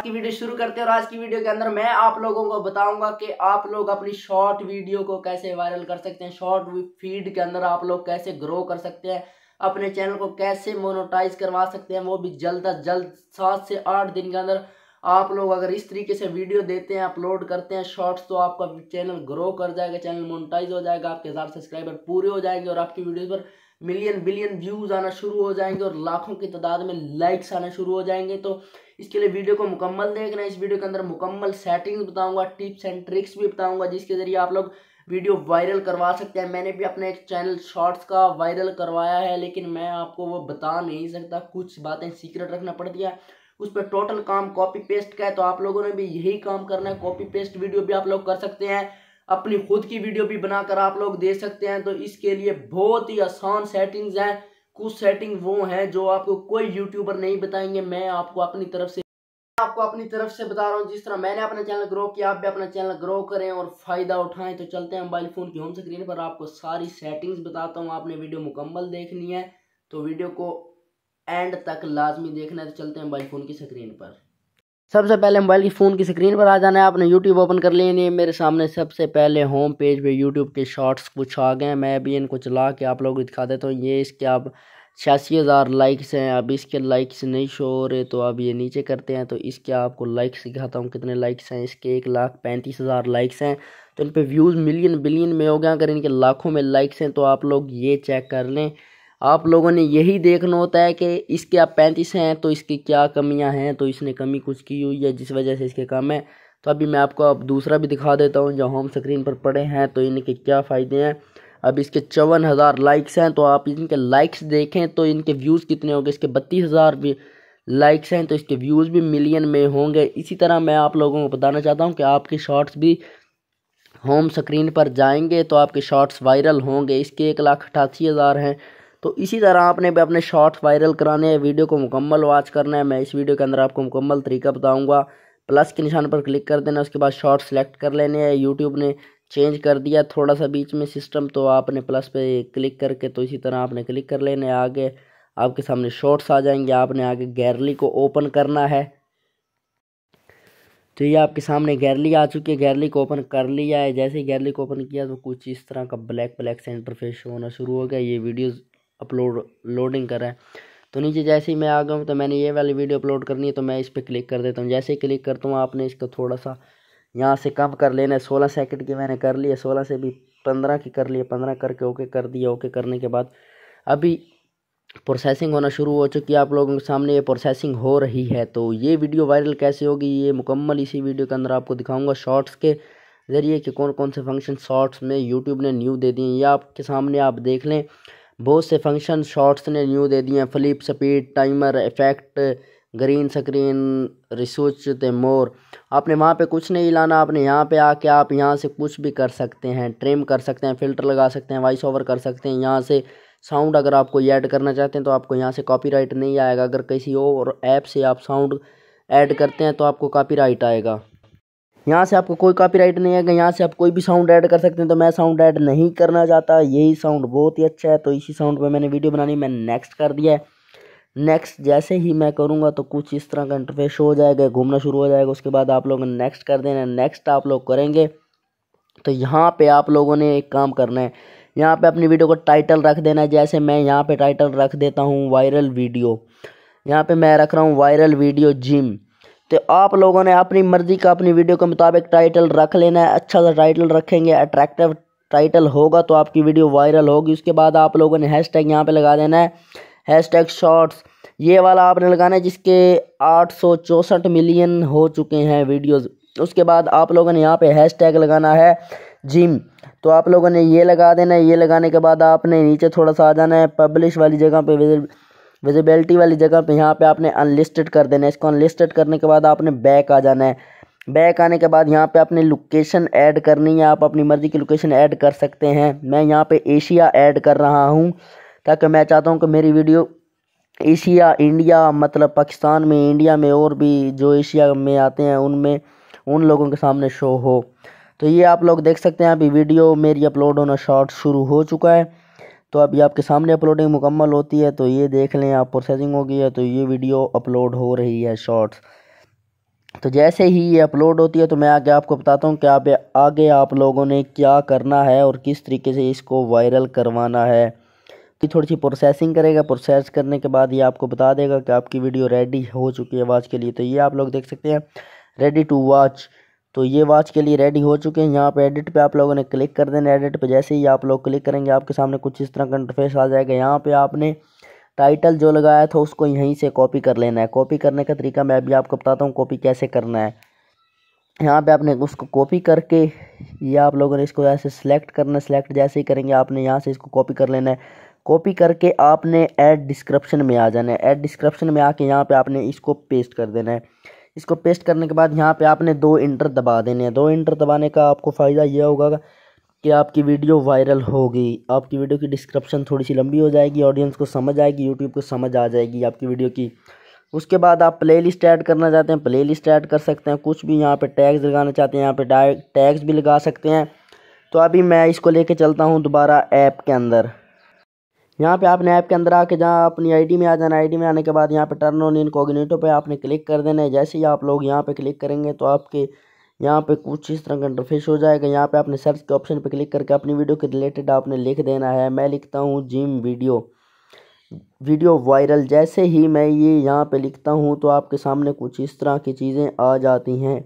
کی ویڈیو شروع کرتے ہیں اور آج کی ویڈیو کے اندر میں آپ لوگوں کو بتاؤں گا کہ آپ لوگ اپنی شارٹ ویڈیو کو کیسے وائرل کر سکتے ہیں، شارٹ فیڈ کے اندر آپ لوگ کیسے گرو کر سکتے ہیں، اپنے چینل کو کیسے مونوٹائز کروا سکتے ہیں، وہ بھی جلد از جلد سات سے آٹھ دن کے اندر آپ لوگ اگر اس طریقے سے ویڈیو دیتے ہیں، اپلوڈ کرتے ہیں شارٹس، تو آپ کا چینل گرو کر جائے گا، چینل مونٹائز ہو جائے گا، آپ کے ہزار سبسکرائبر پورے ہو جائیں گے اور آپ کی ویڈیوز پر ملین بلین ویوز آنا شروع ہو جائیں گے اور لاکھوں کی تعداد میں لائکس آنا شروع ہو جائیں گے۔ تو اس کے لیے ویڈیو کو مکمل دیکھنا اس ویڈیو کے اندر مکمل سیٹنگز بتاؤں گا ٹپس اینڈ ٹرکس بھی بتاؤں گا، جس کے ذریعے آپ لوگ ویڈیو وائرل کروا سکتے ہیں۔ میں نے بھی اپنے ایک چینل شارٹس کا وائرل کروایا ہے، لیکن میں آپ کو وہ بتا نہیں سکتا۔ کچھ باتیں سیکرٹ رکھنا پڑتی ہیں۔ اس پہ ٹوٹل کام کاپی پیسٹ کا ہے، تو آپ لوگوں نے بھی یہی کام کرنا ہے۔ کاپی پیسٹ ویڈیو بھی آپ لوگ کر سکتے ہیں۔ اپنی خود کی ویڈیو بھی بنا کر آپ لوگ دے سکتے ہیں۔ تو اس کے لیے بہت ہی آسان سیٹنگز ہیں۔ کچھ سیٹنگ وہ ہیں جو آپ کو کوئی یوٹیوبر نہیں بتائیں گے، میں آپ کو اپنی طرف سے آپ کو اپنی طرف سے بتا رہا ہوں، جس طرح میں نے اپنا چینل گرو کیا، آپ بھی اپنا چینل گرو کریں اور فائدہ اٹھائیں۔ تو چلتے ہیں موبائل فون کی ہوم سکرین پر۔ آپ کو ساری سیٹنگز بتاتا ہوں، آپ نے ویڈیو مکمل دیکھنی ہے۔ تو ویڈیو کو اینڈ تک لازمی دیکھنا ہے۔ تو چلتے ہیں موبائل فون کی سکرین پر۔ سب سے پہلے موبائل کی فون کی سکرین پر آ جانا ہے، آپ نے یوٹیوب اوپن کر لینی ہے۔ میرے سامنے سب سے پہلے ہوم پیج پہ یوٹیوب کے شارٹس کچھ آ گئے ہیں۔ میں بھی ان کو چلا کے آپ لوگ دکھا دیتا ہوں۔ یہ اس کے آپ چھیاسی ہزار لائکس ہیں۔ اب اس کے لائکس نہیں شو ہو رہے تو اب یہ نیچے کرتے ہیں۔ تو اس کے آپ کو لائکس دکھاتا ہوں کتنے لائکس ہیں۔ اس کے ایک لاکھ پینتیس ہزار لائکس ہیں۔ تو ان پہ ویوز ملین بلین میں ہو گئے اگر ان کے لاکھوں میں لائکس ہیں تو آپ لوگ یہ چیک کر لیں۔ آپ لوگوں نے یہی دیکھنا ہوتا ہے کہ اس کے آپ پینتیس ہیں تو اس کی کیا کمیاں ہیں؟ تو اس نے کمی کچھ کی ہوئی ہے جس وجہ سے اس کے کم ہیں؟ تو ابھی میں آپ کو اب دوسرا بھی دکھا دیتا ہوں جو ہوم سکرین پر پڑے ہیں تو ان کے کیا فائدے ہیں؟ اب اس کے چون ہزار لائکس ہیں تو آپ ان کے لائکس دیکھیں تو ان کے ویوز کتنے ہوں گے؟ اس کے بتیس ہزار بھی لائکس ہیں تو اس کے ویوز بھی ملین میں ہوں گے۔ اسی طرح میں آپ لوگوں کو بتانا چاہتا ہوں کہ آپ کے شارٹس بھی ہوم سکرین پر جائیں گے تو آپ کے شارٹس وائرل ہوں گے۔ اس کے ایک لاکھ اٹھاسی ہزار ہیں۔ تو اسی طرح آپ نے بھی اپنے شارٹس وائرل کرانے ہیں، ویڈیو کو مکمل واچ کرنا ہے، میں اس ویڈیو کے اندر آپ کو مکمل طریقہ بتاؤں گا۔ پلس کے نشان پر کلک کر دینا، اس کے بعد شارٹ سلیکٹ کر لینے ہیں۔ یوٹیوب نے چینج کر دیا، تھوڑا سا بیچ میں سسٹم، تو آپ نے پلس پہ کلک کر کے تو اسی طرح آپ نے کلک کر لینے آگے آپ کے سامنے شارٹس آ جائیں گے، آپ نے آگے گیرلی کو اوپن کرنا ہے۔ تو یہ آپ کے سامنے گیرلی آ چکی ہے، گیرلی کو اوپن کر لیا ہے۔ جیسے ہی گیرلی کو اوپن کیا تو کچھ اس طرح کا بلیک بلیک سے انٹرفیس ہونا شروع ہو گیا۔ یہ ویڈیوز اپلوڈ لوڈنگ کر رہا ہے۔ تو نیچے جیسے ہی میں آ گیا ہوں تو میں نے یہ والی ویڈیو اپلوڈ کرنی ہے تو میں اس پہ کلک کر دیتا ہوں۔ جیسے ہی کلک کرتا ہوں آپ نے اس کو تھوڑا سا یہاں سے کم کر لینا ہے۔ سولہ سیکنڈ کی میں نے کر لیا سولہ سے بھی پندرہ کی کر لیا پندرہ کر کے اوکے کر دیا اوکے کرنے کے بعد ابھی پروسیسنگ ہونا شروع ہو چکی ہے۔ آپ لوگوں کے سامنے یہ پروسیسنگ ہو رہی ہے۔ تو یہ ویڈیو وائرل کیسے ہوگی؟ یہ مکمل اسی ویڈیو کے اندر آپ کو دکھاؤں گا شارٹس کے ذریعے کہ کون کون سے فنکشن شارٹس میں یوٹیوب نے نیو دے دی ہیں۔ یہ آپ کے سامنے آپ دیکھ لیں۔ بہت سے فنکشن شارٹس نے نیو دے دیا ہیں flip speed timer effect green screen ریسوچ تے مور آپ نے وہاں پہ کچھ نہیں لانا. آپ نے یہاں پہ آ کے آپ یہاں سے کچھ بھی کر سکتے ہیں. ٹریم کر سکتے ہیں فلٹر لگا سکتے ہیں وائس اوور کر سکتے ہیں. یہاں سے ساؤنڈ اگر آپ کو ایڈ کرنا چاہتے ہیں تو آپ کو یہاں سے کاپی رائٹ نہیں آئے گا. اگر کسی اور ایپ سے آپ ساؤنڈ ایڈ کرتے ہیں تو آپ کو کاپی رائٹ آئے گا. یہاں سے آپ کو کوئی کاپی رائٹ نہیں ہے کہ یہاں سے آپ کوئی بھی ساؤنڈ ایڈ کر سکتے ہیں تو میں ساؤنڈ ایڈ نہیں کرنا چاہتا۔ یہی ساؤنڈ بہت ہی اچھا ہے۔ تو اسی ساؤنڈ پہ میں نے ویڈیو بنانی، میں نیکسٹ کر دیا ہے۔ نیکسٹ جیسے ہی میں کروں گا تو کچھ اس طرح کا انٹرفیس ہو جائے گا، گھومنا شروع ہو جائے گا۔ اس کے بعد آپ لوگ نیکسٹ کر دینا نیکسٹ آپ لوگ کریں گے۔ تو یہاں پہ آپ لوگوں نے ایک کام کرنا ہے۔ یہاں پہ اپنی ویڈیو کو ٹائٹل رکھ دینا ہے۔ جیسے میں یہاں پہ ٹائٹل رکھ دیتا ہوں، وائرل ویڈیو۔ یہاں پہ میں رکھ رہا ہوں، وائرل ویڈیو جم۔ تو آپ لوگوں نے اپنی مرضی کا اپنی ویڈیو کے مطابق ٹائٹل رکھ لینا ہے اچھا سا ٹائٹل رکھیں گے اٹریکٹیو ٹائٹل ہوگا تو آپ کی ویڈیو وائرل ہوگی۔ اس کے بعد آپ لوگوں نے ہیش ٹیگ یہاں پہ لگا دینا ہے۔ ہیش ٹیگ شارٹس یہ والا آپ نے لگانا ہے جس کے آٹھ سو چونسٹھ ملین ہو چکے ہیں ویڈیوز اس کے بعد آپ لوگوں نے یہاں پہ ہیش ٹیگ لگانا ہے جم تو آپ لوگوں نے یہ لگا دینا ہے، یہ لگانے کے بعد آپ نے نیچے تھوڑا سا آ جانا ہے پبلش والی جگہ پہ ویزیبلٹی والی جگہ پہ یہاں پہ آپ نے انلسٹڈ کر دینا ہے۔ اس کو انلسٹڈ کرنے کے بعد آپ نے بیک آ جانا ہے۔ بیک آنے کے بعد یہاں پہ آپ نے لوکیشن ایڈ کرنی ہے۔ آپ اپنی مرضی کی لوکیشن ایڈ کر سکتے ہیں۔ میں یہاں پہ ایشیا ایڈ کر رہا ہوں تاکہ میں چاہتا ہوں کہ میری ویڈیو ایشیا انڈیا مطلب پاکستان میں انڈیا میں اور بھی جو ایشیا میں آتے ہیں، ان میں ان لوگوں کے سامنے شو ہو۔ تو یہ آپ لوگ دیکھ سکتے ہیں۔ ابھی ویڈیو میری اپلوڈ ہونا شارٹ شروع ہو چکا ہے۔ تو اب یہ آپ کے سامنے اپلوڈنگ مکمل ہوتی ہے تو یہ دیکھ لیں، آپ پروسیسنگ ہو گئی ہے تو یہ ویڈیو اپلوڈ ہو رہی ہے شارٹس تو جیسے ہی یہ اپلوڈ ہوتی ہے تو میں آگے آپ کو بتاتا ہوں کہ آپ آگے آپ لوگوں نے کیا کرنا ہے اور کس طریقے سے اس کو وائرل کروانا ہے۔ تھوڑی سی پروسیسنگ کرے گا پروسیس کرنے کے بعد یہ آپ کو بتا دے گا کہ آپ کی ویڈیو ریڈی ہو چکی ہے واچ کے لیے۔ تو یہ آپ لوگ دیکھ سکتے ہیں ریڈی ٹو واچ تو یہ واچ کے لیے ریڈی ہو چکے ہیں۔ یہاں پہ ایڈٹ پہ آپ لوگوں نے کلک کر دینا ایڈٹ پہ۔ جیسے ہی آپ لوگ کلک کریں گے، آپ کے سامنے کچھ اس طرح کا انٹرفیس آ جائے گا۔ یہاں پہ آپ نے ٹائٹل جو لگایا تھا، اس کو یہیں سے کاپی کر لینا ہے۔ کاپی کرنے کا طریقہ میں ابھی آپ کو بتاتا ہوں کاپی کیسے کرنا ہے۔ یہاں پہ آپ نے اس کو کاپی کر کے یہ آپ لوگوں نے اس کو ایسے سلیکٹ کرنا ہے۔ سلیکٹ جیسے ہی کریں گے، آپ نے یہاں سے اس کو کاپی کر لینا ہے۔ کاپی کر کے آپ نے ایڈ ڈسکرپشن میں آ جانا ہے۔ ایڈ ڈسکرپشن میں آ کے یہاں پہ آپ نے اس کو پیسٹ کر دینا ہے۔ اس کو پیسٹ کرنے کے بعد یہاں پہ آپ نے دو انٹر دبا دینے ہیں۔ دو انٹر دبانے کا آپ کو فائدہ یہ ہوگا کہ آپ کی ویڈیو وائرل ہوگی، آپ کی ویڈیو کی ڈسکرپشن تھوڑی سی لمبی ہو جائے گی آڈینس کو سمجھ آئے گی یوٹیوب کو سمجھ آ جائے گی آپ کی ویڈیو کی۔ اس کے بعد آپ پلے لسٹ ایڈ کرنا چاہتے ہیں پلے لسٹ ایڈ کر سکتے ہیں۔ کچھ بھی یہاں پہ ٹیگز لگانا چاہتے ہیں، یہاں پہ ٹیگز بھی لگا سکتے ہیں۔ تو ابھی میں اس کو لے کے چلتا ہوں دوبارہ ایپ کے اندر۔ یہاں پہ آپ نے ایپ کے اندر آ کے جہاں اپنی آئی ڈی میں آ جانا، آئی ڈی میں آنے کے بعد یہاں پہ ٹرن آن انکوگنیٹو پہ آپ نے کلک کر دینا ہے۔ جیسے ہی آپ لوگ یہاں پہ کلک کریں گے تو آپ کے یہاں پہ کچھ اس طرح کا انٹرفیس ہو جائے گا۔ یہاں پہ آپ نے سرچ کے آپشن پہ کلک کر کے اپنی ویڈیو کے ریلیٹڈ آپ نے لکھ دینا ہے۔ میں لکھتا ہوں جم ویڈیو۔ Video viral. جیسے ہی میں یہ یہاں پہ لکھتا ہوں تو آپ کے سامنے کچھ اس طرح کی چیزیں آ جاتی ہیں۔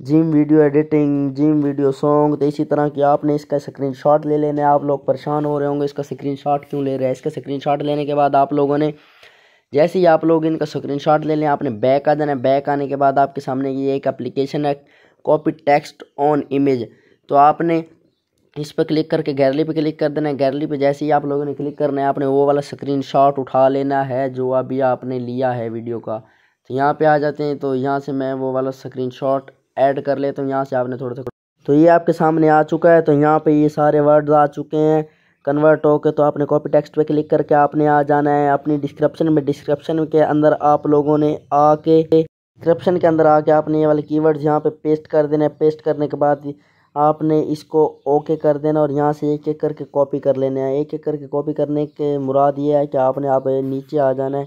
جم ویڈیو ایڈیٹنگ جم ویڈیو سانگ تو اسی طرح کی آپ نے اس کا سکرین شاٹ لے لینا ہے آپ لوگ پریشان ہو رہے ہوں گے اس کا سکرین شاٹ کیوں لے رہے ہیں؟ اس کا سکرین شاٹ لینے کے بعد آپ لوگوں نے جیسے ہی آپ لوگ ان کا سکرین شاٹ لے لیں، آپ نے بیک آ جانا ہے بیک آنے کے بعد آپ کے سامنے یہ ایک اپلیکیشن ہے کاپی ٹیکسٹ آن امیج تو آپ نے اس پہ کلک کر کے گیرلی پہ کلک کر دینا۔ ہے گیرلی پہ جیسے ہی آپ لوگوں نے کلک کرنا ہے، آپ نے وہ والا سکرین شاٹ اٹھا لینا ہے جو ابھی آپ نے لیا ہے ویڈیو کا۔ تو یہاں پہ آ جاتے ہیں، تو یہاں سے میں وہ والا سکرین شاٹ ایڈ کر لیتا ہوں یہاں سے آپ نے تھوڑا سا تو یہ آپ کے سامنے آ چکا ہے تو یہاں پہ یہ سارے ورڈز آ چکے ہیں۔ کنورٹ ہو کے تو آپ نے کاپی ٹیکسٹ پہ کلک کر کے آپ نے آ جانا ہے۔ اپنی ڈسکرپشن میں ڈسکرپشن کے اندر آپ لوگوں نے آ کے ڈسکرپشن کے اندر آ کے آپ نے یہ والے کی ورڈز یہاں پہ پیسٹ کر دینا ہے پیسٹ کرنے کے بعد آپ نے اس کو اوکے کر دینا اور یہاں سے ایک ایک کر کے کاپی کر لینا ہے۔ ایک ایک کر کے کاپی کرنے کے مراد یہ ہے کہ آپ نے آپ نیچے آ جانا ہے۔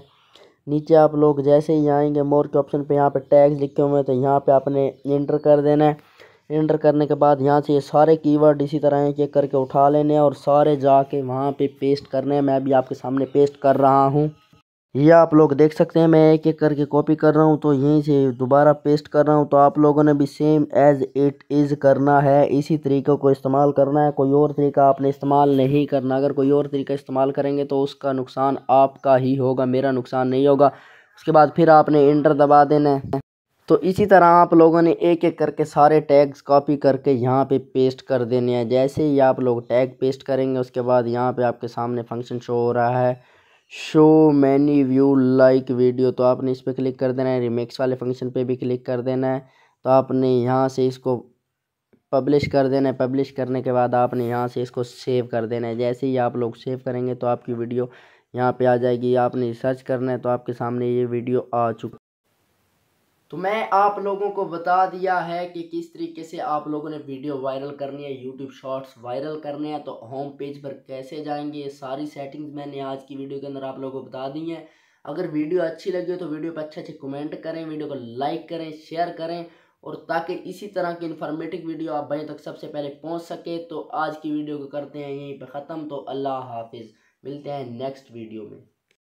نیچے آپ لوگ جیسے ہی آئیں گے مور کے آپشن پہ یہاں پہ ٹیگز لکھے ہوئے ہیں، تو یہاں پہ آپ نے انٹر کر دینا ہے۔ انٹر کرنے کے بعد یہاں سے یہ سارے کی ورڈ اسی طرح ایک ایک کر کے اٹھا لینے ہیں اور سارے جا کے وہاں پہ پیسٹ کرنے ہیں۔ میں بھی آپ کے سامنے پیسٹ کر رہا ہوں۔ یہ آپ لوگ دیکھ سکتے ہیں میں ایک ایک کر کے کاپی کر رہا ہوں، تو یہیں سے دوبارہ پیسٹ کر رہا ہوں۔ تو آپ لوگوں نے بھی سیم ایز اٹ از کرنا ہے، اسی طریقے کو استعمال کرنا ہے۔ کوئی اور طریقہ آپ نے استعمال نہیں کرنا۔ اگر کوئی اور طریقہ استعمال کریں گے تو اس کا نقصان آپ کا ہی ہوگا، میرا نقصان نہیں ہوگا۔ اس کے بعد پھر آپ نے انٹر دبا دینا ہے۔ تو اسی طرح آپ لوگوں نے ایک ایک کر کے سارے ٹیگز کاپی کر کے یہاں پہ پیسٹ کر دینے ہیں۔ جیسے ہی آپ لوگ ٹیگ پیسٹ کریں گے، اس کے بعد یہاں پہ آپ کے سامنے فنکشن شو ہو رہا ہے۔ Show many view like video تو آپ نے اس پہ کلک کر دینا ہے ریمیکس والے فنکشن پہ بھی کلک کر دینا ہے۔ تو آپ نے یہاں سے اس کو پبلش کر دینا ہے۔ پبلش کرنے کے بعد آپ نے یہاں سے اس کو سیو کر دینا ہے۔ جیسے ہی آپ لوگ سیو کریں گے تو آپ کی ویڈیو یہاں پہ آ جائے گی۔ آپ نے سرچ کرنا ہے تو آپ کے سامنے یہ ویڈیو آ چکا تو میں آپ لوگوں کو بتا دیا ہے کہ کس طریقے سے آپ لوگوں نے ویڈیو وائرل کرنی ہے، یوٹیوب شارٹس وائرل کرنے ہیں، تو ہوم پیج پر کیسے جائیں گے؟ یہ ساری سیٹنگز میں نے آج کی ویڈیو کے اندر آپ لوگوں کو بتا دی ہیں۔ اگر ویڈیو اچھی لگی ہو تو ویڈیو پہ اچھے اچھے کومنٹ کریں، ویڈیو کو لائک کریں شیئر کریں، اور تاکہ اسی طرح کی انفارمیٹک ویڈیو آپ بھائی تک سب سے پہلے پہنچ سکے۔ تو آج کی ویڈیو کو کرتے ہیں یہیں پہ ختم۔ تو اللہ حافظ، ملتے ہیں نیکسٹ ویڈیو میں۔